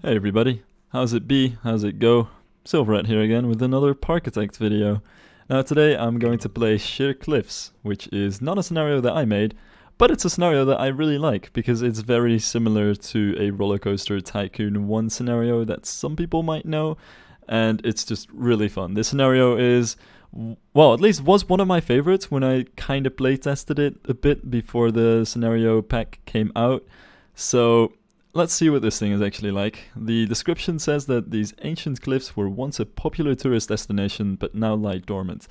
Hey everybody, how's it be? How's it go? Silvarret here again with another Parkitect video. Now today I'm going to play Sheer Cliffs, which is not a scenario that I made, but it's a scenario that I really like because it's very similar to a Roller Coaster Tycoon 1 scenario that some people might know, and it's just really fun. This scenario is, well, at least was one of my favorites when I kind of playtested it a bit before the scenario pack came out. So Let's see what this thing is actually like. The description says that these ancient cliffs were once a popular tourist destination but now lie dormant.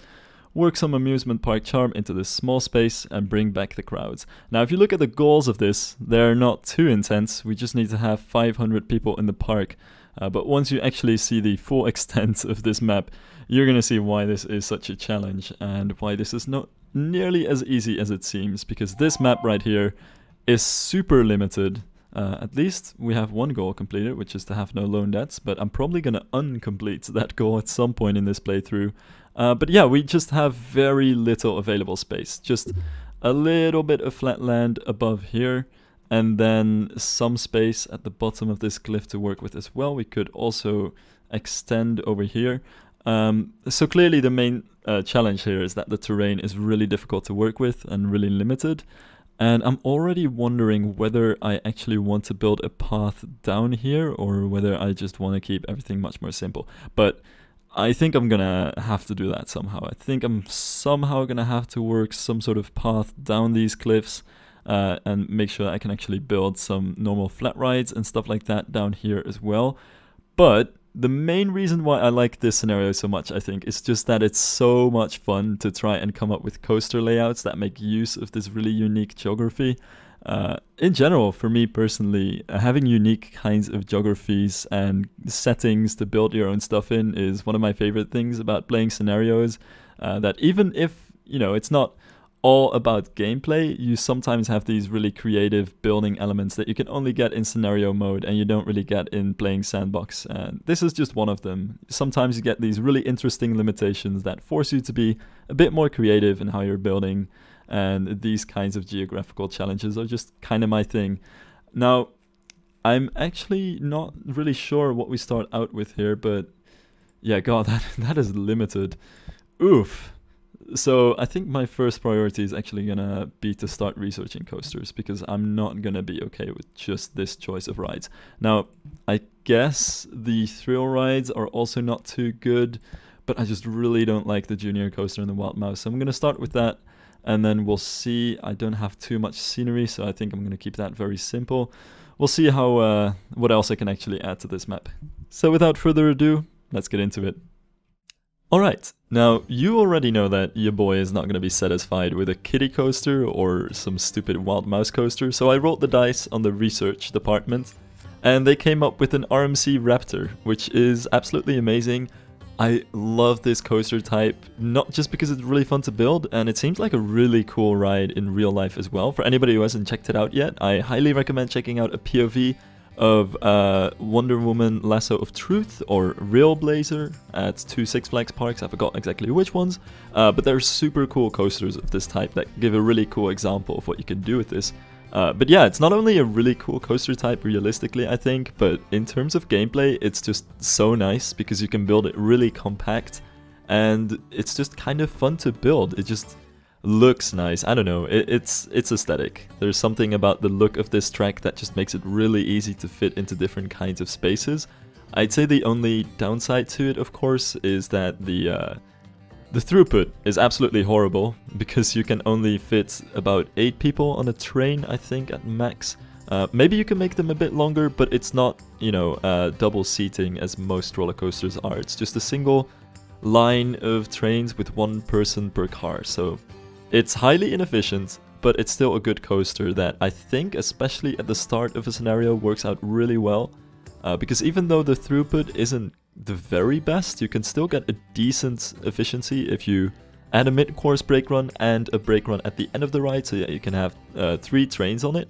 Work some amusement park charm into this small space and bring back the crowds. Now if you look at the goals of this, they're not too intense, we just need to have 500 people in the park. Uh, but once you actually see the full extent of this map, you're gonna see why this is such a challenge and why this is not nearly as easy as it seems, because this map right here is super limited. Uh, at least we have one goal completed, which is to have no loan debts, but I'm probably going to uncomplete that goal at some point in this playthrough. Uh, but yeah, we just have very little available space. Just a little bit of flat land above here, and then some space at the bottom of this cliff to work with as well. We could also extend over here. Um, so clearly the main uh, challenge here is that the terrain is really difficult to work with and really limited. And I'm already wondering whether I actually want to build a path down here or whether I just want to keep everything much more simple. But I think I'm gonna have to do that somehow. I think I'm somehow gonna have to work some sort of path down these cliffs uh, and make sure I can actually build some normal flat rides and stuff like that down here as well. But the main reason why I like this scenario so much, I think, is just that it's so much fun to try and come up with coaster layouts that make use of this really unique geography. Uh, in general, for me personally, uh, having unique kinds of geographies and settings to build your own stuff in is one of my favorite things about playing scenarios. Uh, that even if, you know, it's not all about gameplay, you sometimes have these really creative building elements that you can only get in scenario mode and you don't really get in playing sandbox. And this is just one of them. Sometimes you get these really interesting limitations that force you to be a bit more creative in how you're building. And these kinds of geographical challenges are just kind of my thing. Now, I'm actually not really sure what we start out with here, but yeah, God, that, that is limited. Oof so I think my first priority is actually gonna be to start researching coasters because I'm not gonna be okay with just this choice of rides. Now, I guess the thrill rides are also not too good, but I just really don't like the junior coaster and the wild mouse. So I'm gonna start with that and then we'll see. I don't have too much scenery, so I think I'm gonna keep that very simple. We'll see how uh, what else I can actually add to this map. So without further ado, let's get into it. Alright, now you already know that your boy is not going to be satisfied with a kitty coaster or some stupid wild mouse coaster, so I rolled the dice on the research department and they came up with an RMC Raptor, which is absolutely amazing. I love this coaster type, not just because it's really fun to build, and it seems like a really cool ride in real life as well. For anybody who hasn't checked it out yet, I highly recommend checking out a POV of uh, Wonder Woman Lasso of Truth or RailBlazer at two Six Flags parks. I forgot exactly which ones, uh, but they're super cool coasters of this type that give a really cool example of what you can do with this. Uh, but yeah, it's not only a really cool coaster type realistically, I think, but in terms of gameplay, it's just so nice because you can build it really compact and it's just kind of fun to build. It just looks nice. I don't know. It, it's it's aesthetic. There's something about the look of this track that just makes it really easy to fit into different kinds of spaces. I'd say the only downside to it, of course, is that the uh, the throughput is absolutely horrible because you can only fit about eight people on a train, I think, at max. Uh, maybe you can make them a bit longer, but it's not, you know, uh, double seating as most roller coasters are. It's just a single line of trains with one person per car. So it's highly inefficient, but it's still a good coaster that I think, especially at the start of a scenario, works out really well. Uh, because even though the throughput isn't the very best, you can still get a decent efficiency if you add a mid-course brake run and a brake run at the end of the ride, so yeah, you can have uh, three trains on it.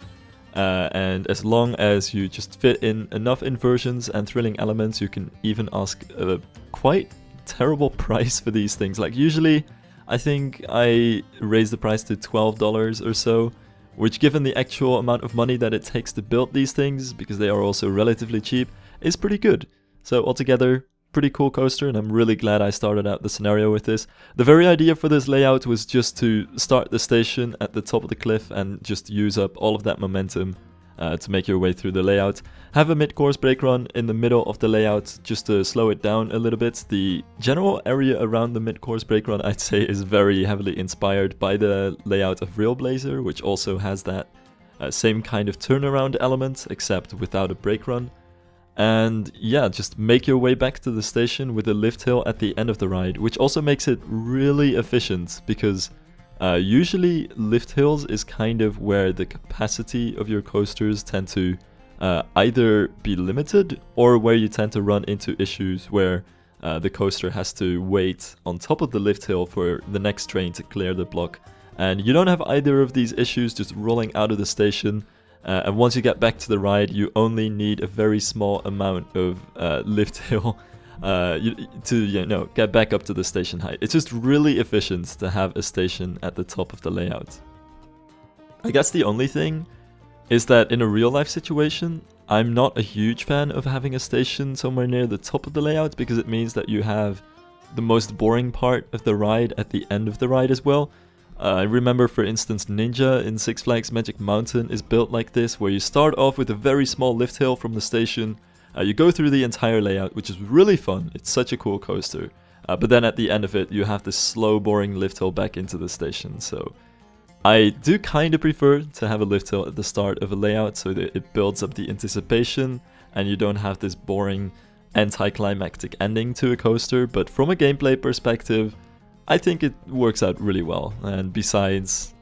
Uh, and as long as you just fit in enough inversions and thrilling elements, you can even ask a quite terrible price for these things. Like usually I think I raised the price to $12 or so, which given the actual amount of money that it takes to build these things, because they are also relatively cheap, is pretty good. So altogether, pretty cool coaster and I'm really glad I started out the scenario with this. The very idea for this layout was just to start the station at the top of the cliff and just use up all of that momentum uh, to make your way through the layout. Have a mid-course brake run in the middle of the layout just to slow it down a little bit. The general area around the mid-course brake run I'd say is very heavily inspired by the layout of RailBlazer, which also has that uh, same kind of turnaround element, except without a brake run. And yeah, just make your way back to the station with a lift hill at the end of the ride, which also makes it really efficient because uh, usually lift hills is kind of where the capacity of your coasters tend to uh, either be limited or where you tend to run into issues where uh, the coaster has to wait on top of the lift hill for the next train to clear the block. And you don't have either of these issues just rolling out of the station. Uh, and once you get back to the ride, you only need a very small amount of uh, lift hill uh, to you know get back up to the station height. It's just really efficient to have a station at the top of the layout. I guess the only thing is that in a real life situation, I'm not a huge fan of having a station somewhere near the top of the layout because it means that you have the most boring part of the ride at the end of the ride as well. Uh, I remember for instance Ninja in Six Flags Magic Mountain is built like this where you start off with a very small lift hill from the station uh, you go through the entire layout, which is really fun. It's such a cool coaster. Uh, but then at the end of it, you have this slow, boring lift hill back into the station. So I do kind of prefer to have a lift hill at the start of a layout so that it builds up the anticipation and you don't have this boring anticlimactic ending to a coaster. But from a gameplay perspective, I think it works out really well. And besides,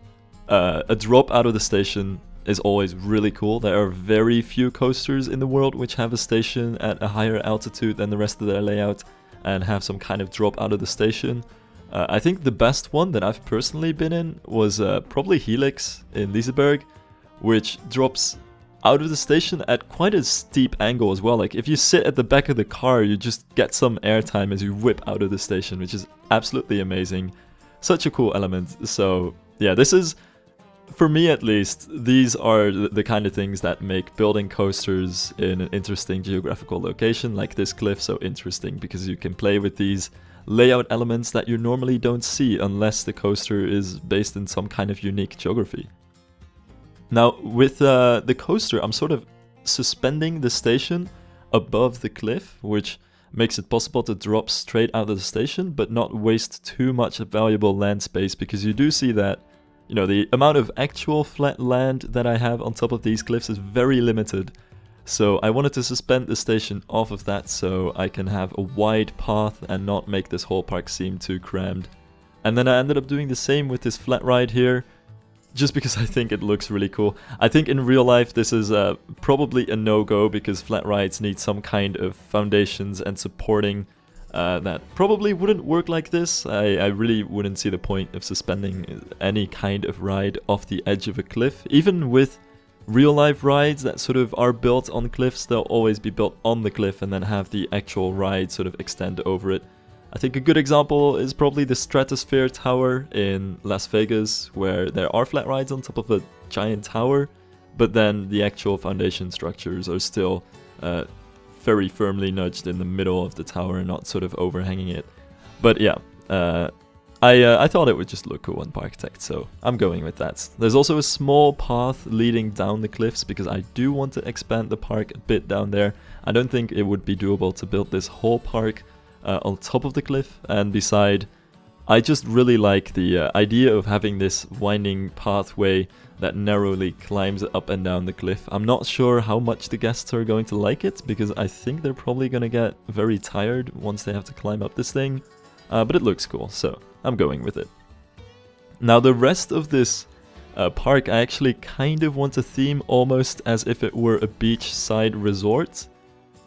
uh, a drop out of the station is always really cool. There are very few coasters in the world which have a station at a higher altitude than the rest of their layout and have some kind of drop out of the station. Uh, I think the best one that I've personally been in was uh, probably Helix in Liseberg, which drops out of the station at quite a steep angle as well. Like if you sit at the back of the car, you just get some airtime as you whip out of the station, which is absolutely amazing. Such a cool element. So yeah, this is for me at least, these are the kind of things that make building coasters in an interesting geographical location like this cliff so interesting because you can play with these layout elements that you normally don't see unless the coaster is based in some kind of unique geography. Now with uh, the coaster I'm sort of suspending the station above the cliff which makes it possible to drop straight out of the station but not waste too much valuable land space because you do see that you know, the amount of actual flat land that I have on top of these cliffs is very limited. So I wanted to suspend the station off of that so I can have a wide path and not make this whole park seem too crammed. And then I ended up doing the same with this flat ride here, just because I think it looks really cool. I think in real life this is uh, probably a no-go because flat rides need some kind of foundations and supporting uh, that probably wouldn't work like this. I, I really wouldn't see the point of suspending any kind of ride off the edge of a cliff. Even with real life rides that sort of are built on cliffs, they'll always be built on the cliff and then have the actual ride sort of extend over it. I think a good example is probably the Stratosphere Tower in Las Vegas, where there are flat rides on top of a giant tower, but then the actual foundation structures are still uh, very firmly nudged in the middle of the tower and not sort of overhanging it. But yeah, uh, I, uh, I thought it would just look cool on Parkitect, so I'm going with that. There's also a small path leading down the cliffs because I do want to expand the park a bit down there. I don't think it would be doable to build this whole park uh, on top of the cliff and beside I just really like the uh, idea of having this winding pathway that narrowly climbs up and down the cliff. I'm not sure how much the guests are going to like it, because I think they're probably going to get very tired once they have to climb up this thing. Uh, but it looks cool, so I'm going with it. Now the rest of this uh, park I actually kind of want to theme almost as if it were a beachside resort.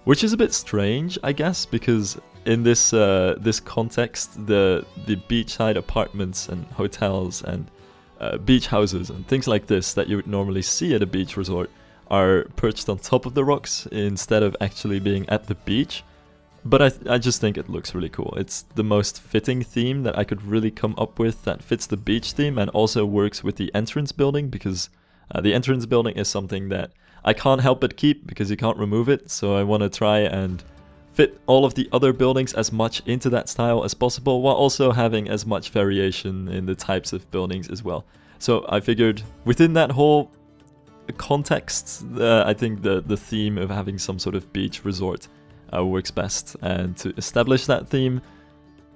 Which is a bit strange, I guess, because in this uh, this context, the the beachside apartments and hotels and uh, beach houses and things like this that you would normally see at a beach resort are perched on top of the rocks instead of actually being at the beach. But I, I just think it looks really cool. It's the most fitting theme that I could really come up with that fits the beach theme and also works with the entrance building because uh, the entrance building is something that I can't help but keep because you can't remove it. So I want to try and fit all of the other buildings as much into that style as possible while also having as much variation in the types of buildings as well. So I figured within that whole context, uh, I think the, the theme of having some sort of beach resort uh, works best. And to establish that theme,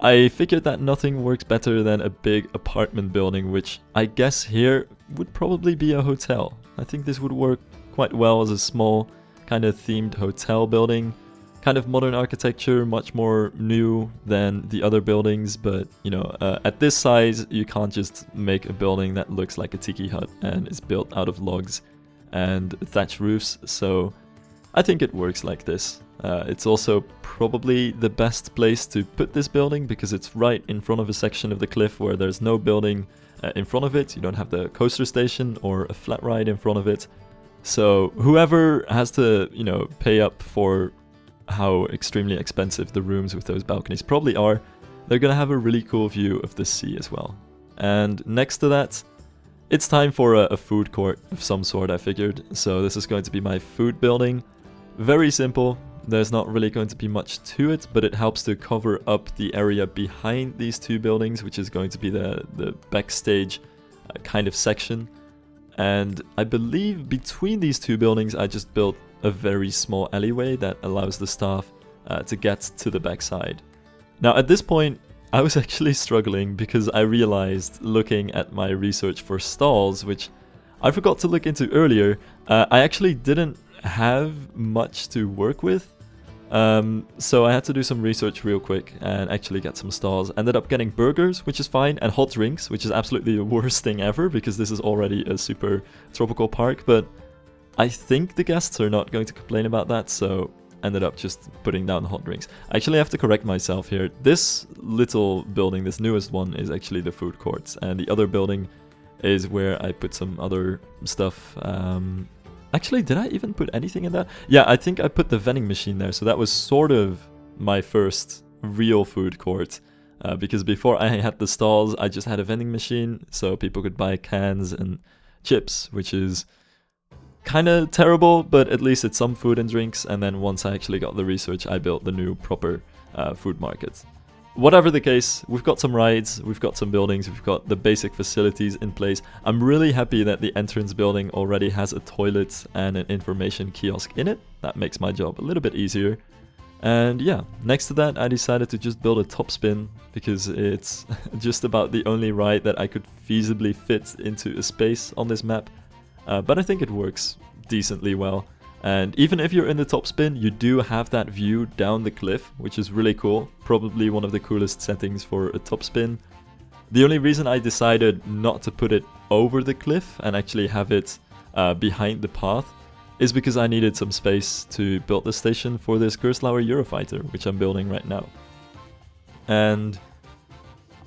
I figured that nothing works better than a big apartment building, which I guess here would probably be a hotel. I think this would work quite well as a small kind of themed hotel building kind of modern architecture, much more new than the other buildings, but you know, uh, at this size, you can't just make a building that looks like a tiki hut and is built out of logs and thatch roofs, so I think it works like this. Uh, it's also probably the best place to put this building because it's right in front of a section of the cliff where there's no building uh, in front of it, you don't have the coaster station or a flat ride in front of it. So whoever has to, you know, pay up for how extremely expensive the rooms with those balconies probably are, they're gonna have a really cool view of the sea as well. And next to that, it's time for a, a, food court of some sort, I figured. So this is going to be my food building. Very simple. There's not really going to be much to it, but it helps to cover up the area behind these two buildings, which is going to be the, the backstage uh, kind of section. And I believe between these two buildings, I just built a very small alleyway that allows the staff uh, to get to the backside. Now at this point, I was actually struggling because I realized looking at my research for stalls, which I forgot to look into earlier, uh, I actually didn't have much to work with. Um, so I had to do some research real quick and actually get some stalls. Ended up getting burgers, which is fine, and hot drinks, which is absolutely the worst thing ever because this is already a super tropical park. But I think the guests are not going to complain about that, so ended up just putting down hot drinks. I actually have to correct myself here. This little building, this newest one, is actually the food courts, and the other building is where I put some other stuff. Um, actually, did I even put anything in that? Yeah, I think I put the vending machine there, so that was sort of my first real food court. Uh, because before I had the stalls, I just had a vending machine, so people could buy cans and chips, which is kind of terrible, but at least it's some food and drinks. And then once I actually got the research, I built the new proper uh, food market. Whatever the case, we've got some rides, we've got some buildings, we've got the basic facilities in place. I'm really happy that the entrance building already has a toilet and an information kiosk in it. That makes my job a little bit easier. And yeah, next to that I decided to just build a top spin because it's just about the only ride that I could feasibly fit into a space on this map. Uh, but I think it works decently well. And even if you're in the top spin, you do have that view down the cliff, which is really cool. Probably one of the coolest settings for a top spin. The only reason I decided not to put it over the cliff and actually have it uh, behind the path is because I needed some space to build the station for this Gerstlauer Eurofighter, which I'm building right now. And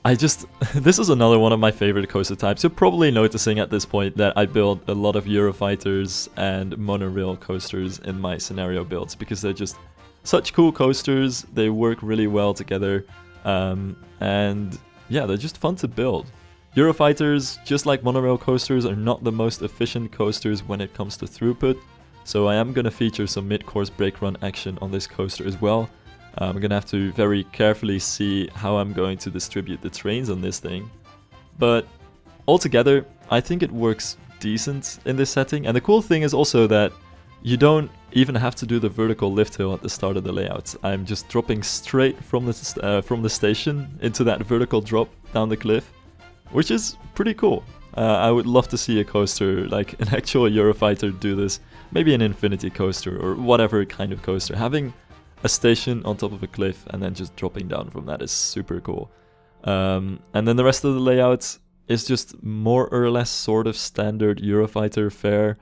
I just, this is another one of my favorite coaster types. You're probably noticing at this point that I build a lot of Eurofighters and monorail coasters in my scenario builds because they're just such cool coasters, they work really well together, um, and yeah, they're just fun to build. Eurofighters, just like monorail coasters, are not the most efficient coasters when it comes to throughput, so I am going to feature some mid-course brake run action on this coaster as well, I'm gonna have to very carefully see how I'm going to distribute the trains on this thing. But altogether, I think it works decent in this setting. And the cool thing is also that you don't even have to do the vertical lift hill at the start of the layout. I'm just dropping straight from the, uh, from the station into that vertical drop down the cliff, which is pretty cool. Uh, I would love to see a coaster, like an actual Eurofighter do this. Maybe an Infinity coaster or whatever kind of coaster. Having a station on top of a cliff and then just dropping down from that is super cool. Um, and then the rest of the layout is just more or less sort of standard Eurofighter fare.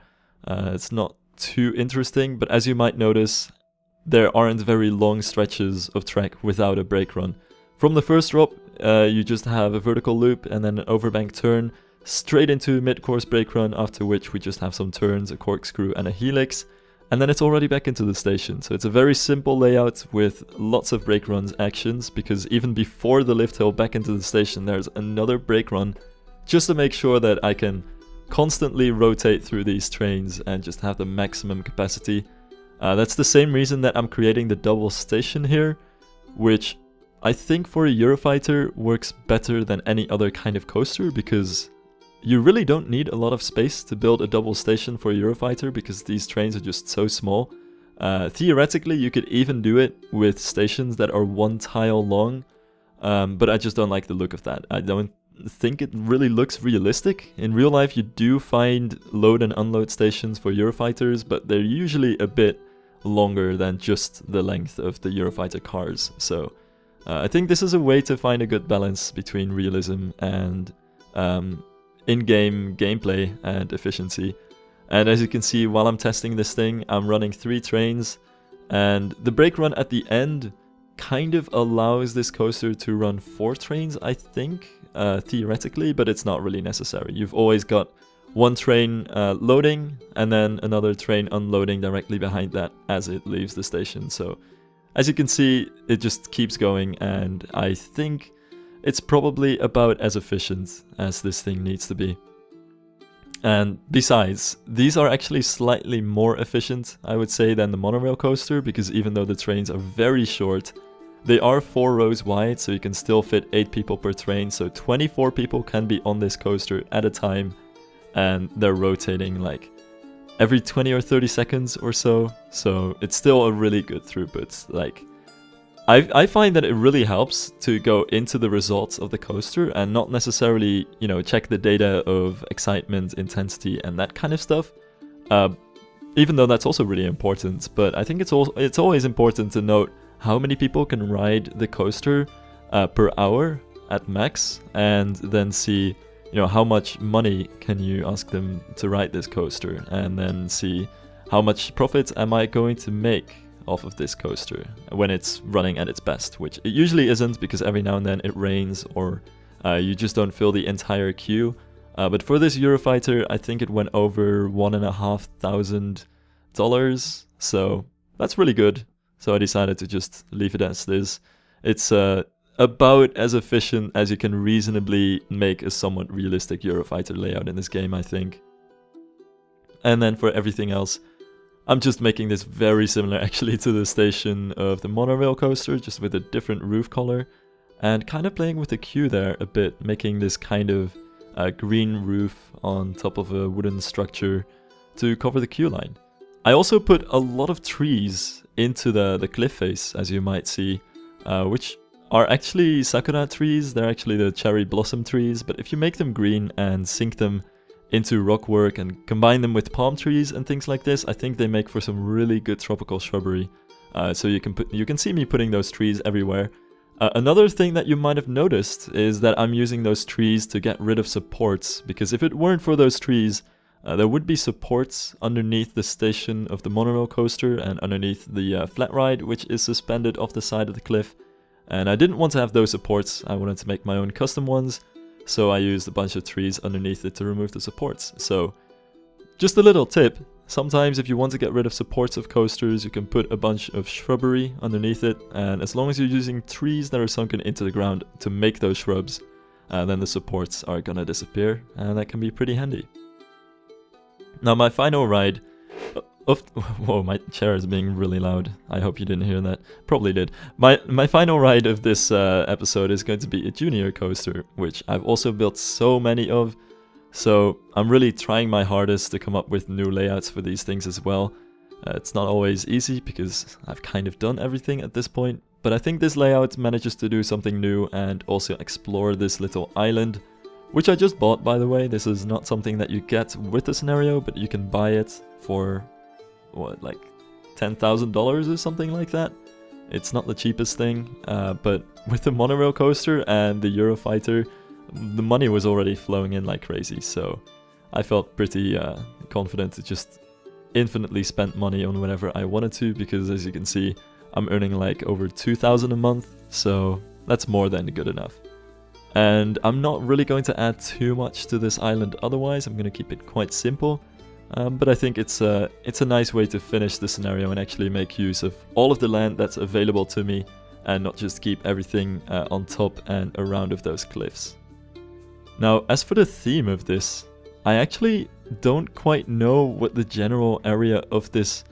Uh, it's not too interesting, but as you might notice, there aren't very long stretches of track without a brake run. From the first drop, uh, you just have a vertical loop and then an overbank turn, straight into mid-course brake run, after which we just have some turns, a corkscrew and a helix and then it's already back into the station. So it's a very simple layout with lots of brake runs actions, because even before the lift hill back into the station, there's another brake run, just to make sure that I can constantly rotate through these trains and just have the maximum capacity. Uh, that's the same reason that I'm creating the double station here, which I think for a Eurofighter works better than any other kind of coaster because you really don't need a lot of space to build a double station for Eurofighter because these trains are just so small. Uh, theoretically, you could even do it with stations that are one tile long, um, but I just don't like the look of that. I don't think it really looks realistic. In real life, you do find load and unload stations for Eurofighters, but they're usually a bit longer than just the length of the Eurofighter cars. So uh, I think this is a way to find a good balance between realism and um, in-game gameplay and efficiency. And as you can see, while I'm testing this thing, I'm running three trains, and the brake run at the end kind of allows this coaster to run four trains, I think, uh, theoretically, but it's not really necessary. You've always got one train uh, loading, and then another train unloading directly behind that as it leaves the station. So as you can see, it just keeps going, and I think it's probably about as efficient as this thing needs to be. And besides, these are actually slightly more efficient, I would say, than the monorail coaster, because even though the trains are very short, they are 4 rows wide, so you can still fit 8 people per train, so 24 people can be on this coaster at a time, and they're rotating like every 20 or 30 seconds or so, so it's still a really good throughput. Like, I, I find that it really helps to go into the results of the coaster and not necessarily, you know, check the data of excitement, intensity, and that kind of stuff. Uh, even though that's also really important, but I think it's also it's always important to note how many people can ride the coaster uh, per hour at max, and then see, you know, how much money can you ask them to ride this coaster, and then see how much profit am I going to make off of this coaster when it's running at its best, which it usually isn't because every now and then it rains or uh, you just don't fill the entire queue. Uh, but for this Eurofighter, I think it went over one and a half thousand dollars, so that's really good. So I decided to just leave it as this. It's uh, about as efficient as you can reasonably make a somewhat realistic Eurofighter layout in this game, I think. And then for everything else, I'm just making this very similar actually to the station of the monorail coaster, just with a different roof color. And kind of playing with the queue there a bit, making this kind of uh, green roof on top of a wooden structure to cover the queue line. I also put a lot of trees into the, the cliff face, as you might see, uh, which are actually sakura trees, they're actually the cherry blossom trees, but if you make them green and sink them into rock work and combine them with palm trees and things like this, I think they make for some really good tropical shrubbery. Uh, so you can put, you can see me putting those trees everywhere. Uh, another thing that you might have noticed is that I'm using those trees to get rid of supports, because if it weren't for those trees, uh, there would be supports underneath the station of the monorail coaster and underneath the uh, flat ride, which is suspended off the side of the cliff. And I didn't want to have those supports, I wanted to make my own custom ones, so I used a bunch of trees underneath it to remove the supports. So just a little tip, sometimes if you want to get rid of supports of coasters, you can put a bunch of shrubbery underneath it, and as long as you're using trees that are sunken into the ground to make those shrubs, uh, then the supports are gonna disappear, and that can be pretty handy. Now my final ride Oof, whoa, my chair is being really loud. I hope you didn't hear that. Probably did. My my final ride of this uh, episode is going to be a junior coaster, which I've also built so many of. So I'm really trying my hardest to come up with new layouts for these things as well. Uh, it's not always easy because I've kind of done everything at this point, but I think this layout manages to do something new and also explore this little island, which I just bought by the way. This is not something that you get with the scenario, but you can buy it for what, like $10,000 or something like that. It's not the cheapest thing, uh, but with the monorail coaster and the Eurofighter, the money was already flowing in like crazy, so I felt pretty uh, confident to just infinitely spend money on whatever I wanted to, because as you can see, I'm earning like over 2,000 a month, so that's more than good enough. And I'm not really going to add too much to this island otherwise, I'm going to keep it quite simple. Um, but I think it's a, it's a nice way to finish the scenario and actually make use of all of the land that's available to me and not just keep everything uh, on top and around of those cliffs. Now, as for the theme of this, I actually don't quite know what the general area of this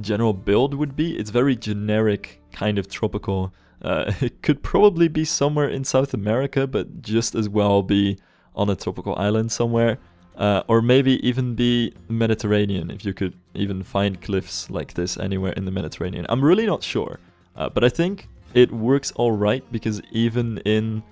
general build would be. It's very generic, kind of tropical. Uh, it could probably be somewhere in South America, but just as well be on a tropical island somewhere. Uh, or maybe even be Mediterranean, if you could even find cliffs like this anywhere in the Mediterranean. I'm really not sure, uh, but I think it works alright because even in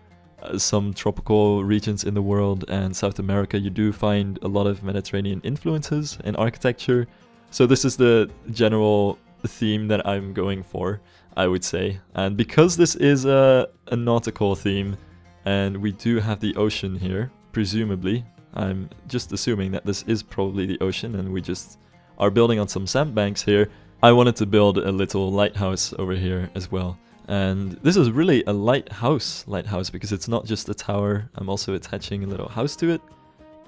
uh, some tropical regions in the world and South America, you do find a lot of Mediterranean influences in architecture. So this is the general theme that I'm going for, I would say. And because this is a, a nautical theme, and we do have the ocean here, presumably, I'm just assuming that this is probably the ocean and we just are building on some sandbanks here. I wanted to build a little lighthouse over here as well. And this is really a lighthouse lighthouse because it's not just a tower, I'm also attaching a little house to it.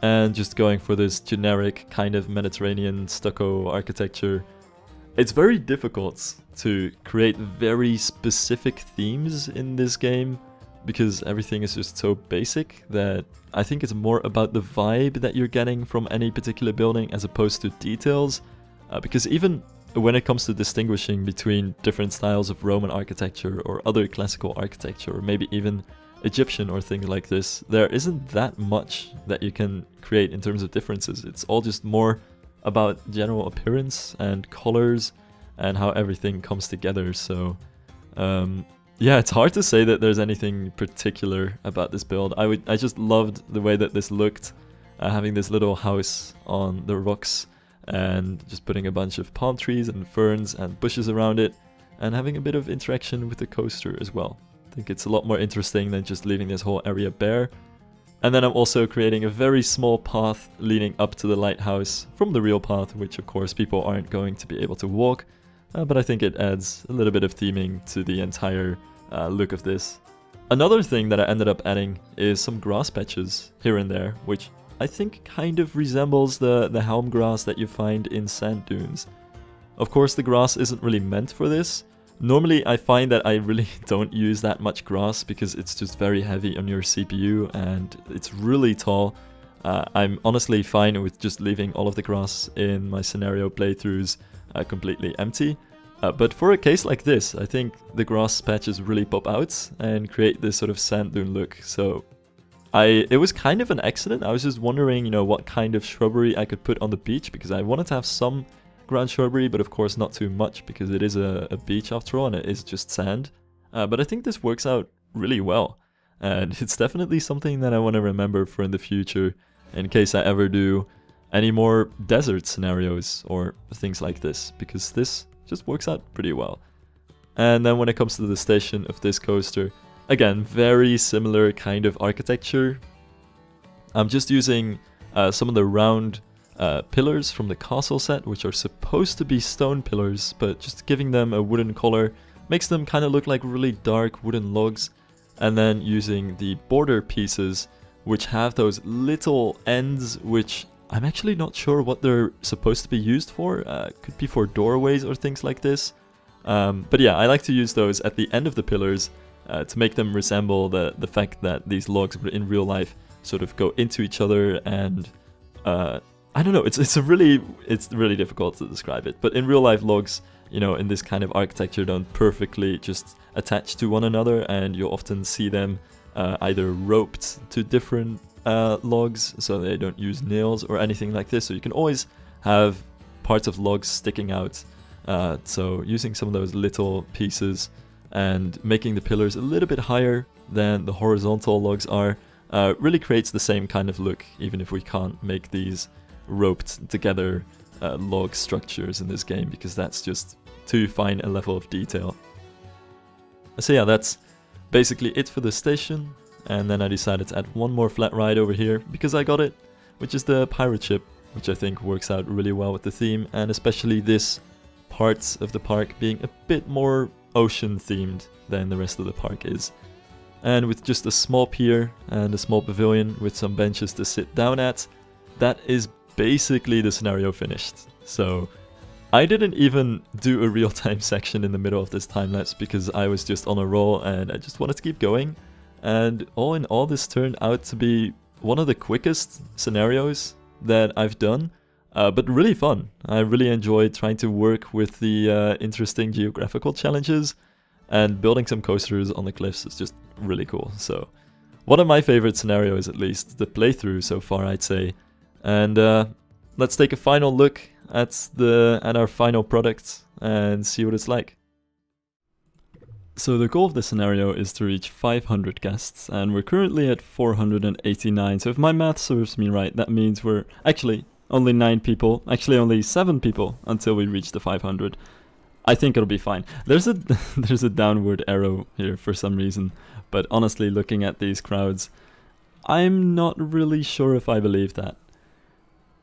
And just going for this generic kind of Mediterranean stucco architecture. It's very difficult to create very specific themes in this game because everything is just so basic that I think it's more about the vibe that you're getting from any particular building as opposed to details. Uh, because even when it comes to distinguishing between different styles of Roman architecture or other classical architecture or maybe even Egyptian or things like this, there isn't that much that you can create in terms of differences. It's all just more about general appearance and colors and how everything comes together. So um, yeah, it's hard to say that there's anything particular about this build. I would, I just loved the way that this looked, uh, having this little house on the rocks and just putting a bunch of palm trees and ferns and bushes around it and having a bit of interaction with the coaster as well. I think it's a lot more interesting than just leaving this whole area bare. And then I'm also creating a very small path leading up to the lighthouse from the real path, which of course people aren't going to be able to walk. Uh, but I think it adds a little bit of theming to the entire uh, look of this. Another thing that I ended up adding is some grass patches here and there, which I think kind of resembles the, the helm grass that you find in sand dunes. Of course the grass isn't really meant for this. Normally I find that I really don't use that much grass because it's just very heavy on your CPU and it's really tall. Uh, I'm honestly fine with just leaving all of the grass in my scenario playthroughs uh, completely empty. Uh, but for a case like this, I think the grass patches really pop out and create this sort of sand dune look. So I it was kind of an accident. I was just wondering, you know, what kind of shrubbery I could put on the beach because I wanted to have some ground shrubbery, but of course not too much because it is a, a beach after all and it is just sand. Uh, but I think this works out really well. And it's definitely something that I want to remember for in the future in case I ever do any more desert scenarios or things like this, because this just works out pretty well. And then when it comes to the station of this coaster, again, very similar kind of architecture. I'm just using uh, some of the round uh, pillars from the castle set, which are supposed to be stone pillars, but just giving them a wooden color makes them kind of look like really dark wooden logs. And then using the border pieces, which have those little ends which I'm actually not sure what they're supposed to be used for. Uh, could be for doorways or things like this. Um, but yeah, I like to use those at the end of the pillars uh, to make them resemble the, the fact that these logs in real life sort of go into each other and uh, I don't know, it's, it's a really, it's really difficult to describe it. But in real life logs, you know, in this kind of architecture don't perfectly just attach to one another and you'll often see them uh, either roped to different uh, logs so they don't use nails or anything like this. So you can always have parts of logs sticking out. Uh, so using some of those little pieces and making the pillars a little bit higher than the horizontal logs are uh, really creates the same kind of look even if we can't make these roped together uh, log structures in this game because that's just too fine a level of detail. So yeah, that's basically it for the station. And then I decided to add one more flat ride over here, because I got it, which is the pirate ship, which I think works out really well with the theme, and especially this part of the park being a bit more ocean themed than the rest of the park is. And with just a small pier and a small pavilion with some benches to sit down at, that is basically the scenario finished. So I didn't even do a real-time section in the middle of this time lapse because I was just on a roll and I just wanted to keep going. And all in all, this turned out to be one of the quickest scenarios that I've done, uh, but really fun. I really enjoyed trying to work with the uh, interesting geographical challenges, and building some coasters on the cliffs is just really cool. So, one of my favorite scenarios, at least the playthrough so far, I'd say. And uh, let's take a final look at the at our final product and see what it's like. So the goal of the scenario is to reach 500 guests, and we're currently at 489. So if my math serves me right, that means we're actually only 9 people, actually only 7 people until we reach the 500. I think it'll be fine. There's a there's a downward arrow here for some reason, but honestly looking at these crowds, I'm not really sure if I believe that.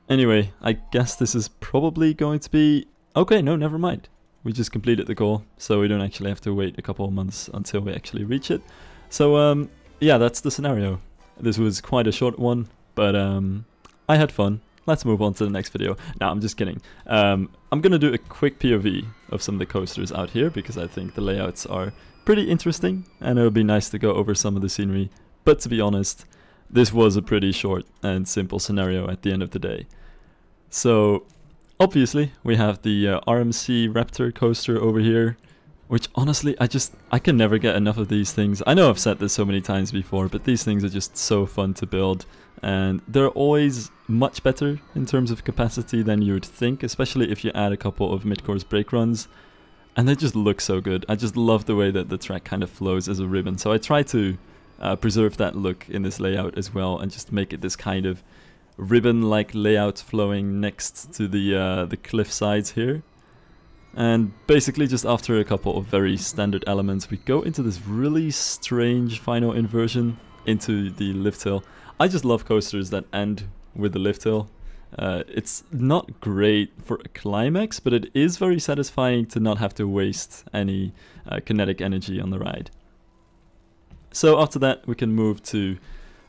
Anyway, I guess this is probably going to be... Okay, no, never mind we just completed the goal, so we don't actually have to wait a couple of months until we actually reach it. So um, yeah, that's the scenario. This was quite a short one, but um, I had fun. Let's move on to the next video. Now I'm just kidding. Um, I'm gonna do a quick POV of some of the coasters out here because I think the layouts are pretty interesting and it would be nice to go over some of the scenery. But to be honest, this was a pretty short and simple scenario at the end of the day. So Obviously, we have the uh, RMC Raptor coaster over here, which honestly, I just, I can never get enough of these things. I know I've said this so many times before, but these things are just so fun to build. And they're always much better in terms of capacity than you would think, especially if you add a couple of mid-course brake runs. And they just look so good. I just love the way that the track kind of flows as a ribbon. So I try to uh, preserve that look in this layout as well and just make it this kind of ribbon-like layout flowing next to the uh, the cliff sides here. And basically just after a couple of very standard elements, we go into this really strange final inversion into the lift hill. I just love coasters that end with the lift hill. Uh, it's not great for a climax, but it is very satisfying to not have to waste any uh, kinetic energy on the ride. So after that, we can move to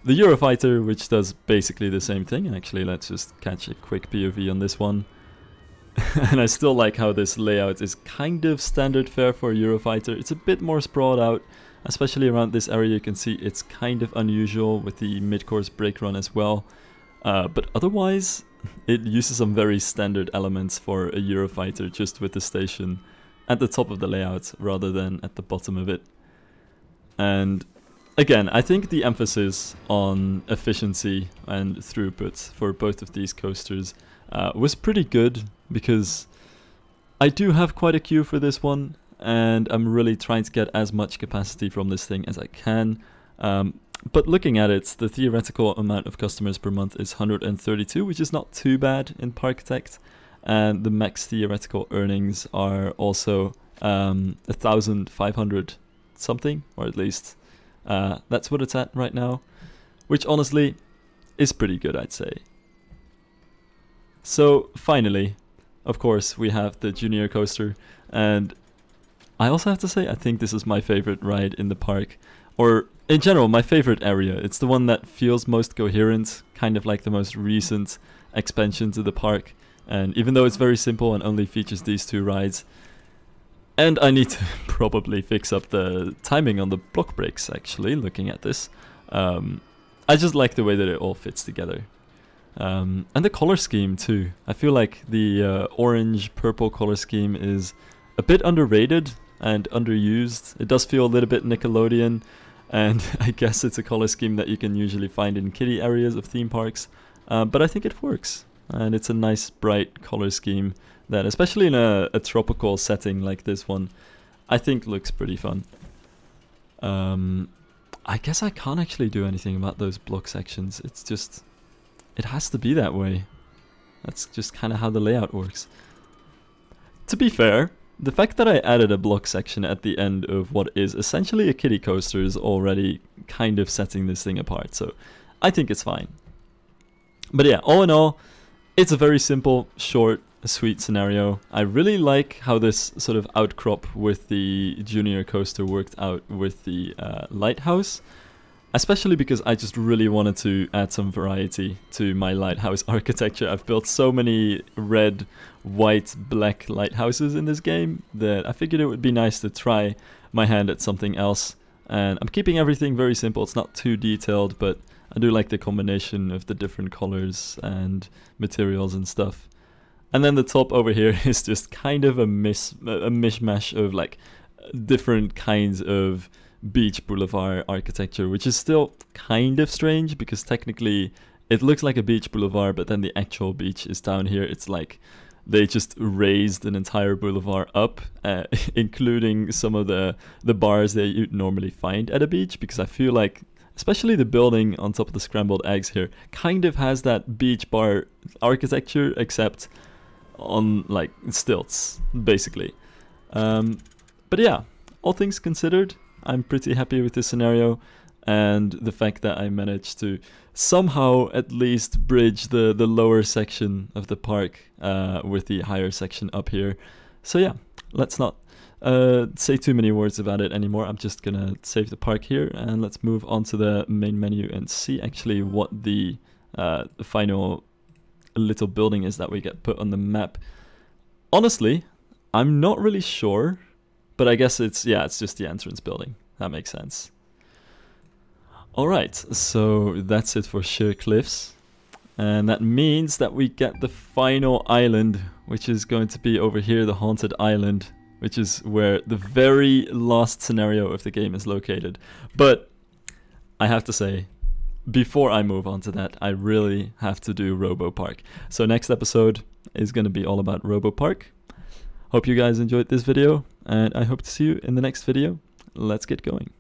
the Eurofighter, which does basically the same thing. Actually, let's just catch a quick POV on this one. and I still like how this layout is kind of standard fare for Eurofighter. It's a bit more sprawled out, especially around this area you can see it's kind of unusual with the mid-course brake run as well. Uh, but otherwise, it uses some very standard elements for a Eurofighter just with the station at the top of the layout rather than at the bottom of it. And again, I think the emphasis on efficiency and throughput for both of these coasters uh, was pretty good because I do have quite a queue for this one and I'm really trying to get as much capacity from this thing as I can. Um, but looking at it, the theoretical amount of customers per month is 132, which is not too bad in Parkitect. And the max theoretical earnings are also um, 1,500 something, or at least uh, that's what it's at right now, which honestly is pretty good, I'd say. So finally, of course, we have the junior coaster, and I also have to say I think this is my favorite ride in the park, or in general, my favorite area. It's the one that feels most coherent, kind of like the most recent expansion to the park. And even though it's very simple and only features these two rides, and I need to probably fix up the timing on the block brakes, actually, looking at this. Um, I just like the way that it all fits together. Um, and the color scheme too. I feel like the uh, orange-purple color scheme is a bit underrated and underused. It does feel a little bit Nickelodeon, and I guess it's a color scheme that you can usually find in kiddie areas of theme parks. Uh, but I think it works, and it's a nice bright color scheme that, especially in a, a tropical setting like this one, I think looks pretty fun. Um, I guess I can't actually do anything about those block sections. It's just, it has to be that way. That's just kind of how the layout works. To be fair, the fact that I added a block section at the end of what is essentially a kiddie coaster is already kind of setting this thing apart, so I think it's fine. But yeah, all in all, it's a very simple, short, sweet scenario. I really like how this sort of outcrop with the junior coaster worked out with the uh, lighthouse. Especially because I just really wanted to add some variety to my lighthouse architecture. I've built so many red, white, black lighthouses in this game that I figured it would be nice to try my hand at something else. And I'm keeping everything very simple. It's not too detailed, but I do like the combination of the different colors and materials and stuff. And then the top over here is just kind of a mis a mishmash of like different kinds of beach boulevard architecture, which is still kind of strange because technically it looks like a beach boulevard, but then the actual beach is down here. It's like they just raised an entire boulevard up, uh, including some of the the bars that you'd normally find at a beach. Because I feel like, especially the building on top of the scrambled eggs here, kind of has that beach bar architecture, except on like stilts, basically. Um, but yeah, all things considered, I'm pretty happy with this scenario and the fact that I managed to somehow at least bridge the, the lower section of the park uh, with the higher section up here. So yeah, let's not uh, say too many words about it anymore. I'm just gonna save the park here and let's move on to the main menu and see actually what the, uh, the final little building is that we get put on the map. Honestly, I'm not really sure, but I guess it's, yeah, it's just the entrance building. That makes sense. Alright, so that's it for Sheer Cliffs. And that means that we get the final island, which is going to be over here, the Haunted Island, which is where the very last scenario of the game is located. But I have to say, before I move on to that, I really have to do Robo Park. So next episode is going to be all about Robo Park. Hope you guys enjoyed this video, and I hope to see you in the next video. Let's get going.